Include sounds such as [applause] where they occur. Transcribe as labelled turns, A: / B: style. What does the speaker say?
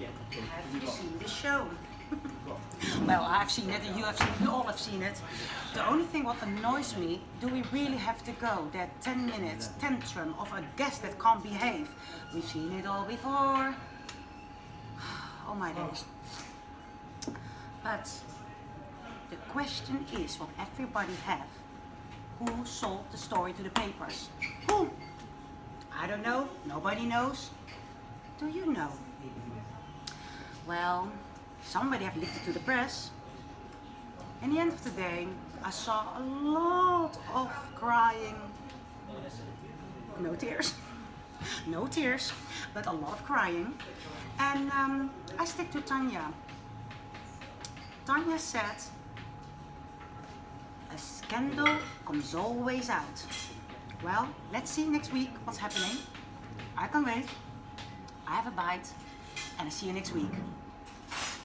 A: Have you seen the show? [laughs] well, I've seen it, and you have seen it, we all have seen it. The only thing what annoys me, do we really have to go that 10 minutes tantrum of a guest that can't behave? We've seen it all before. [sighs] Oh my days. But the question is what everybody have. Who sold the story to the papers? Who? I don't know. Nobody knows. Do you know? Well, somebody have leaked it to the press. In the end of the day, I saw a lot of crying. No tears. [laughs] no tears, but a lot of crying. And um, I stick to Tanya. Tanya said, a scandal comes always out. Well, let's see next week what's happening. I can't wait. I have a bite and I'll see you next week.